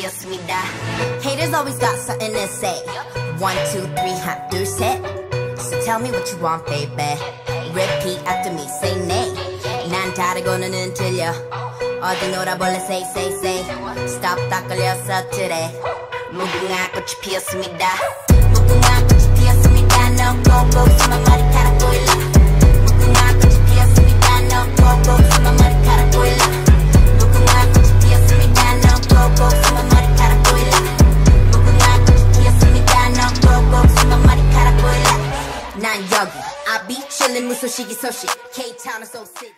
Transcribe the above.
피었습니다. Haters always got something to say. One, two, three, 하나, 둘, 셋. So tell me what you want, baby. Repeat after me, say nay. 난 다르고는 틀려. 어디 놀아볼래, say, say, say. Stop, 딱 걸렸어, today. 무궁화 꽃이 피었습니다. 무궁화 꽃이 I be chillin' with Sushi Sushi. Cape Town is so city.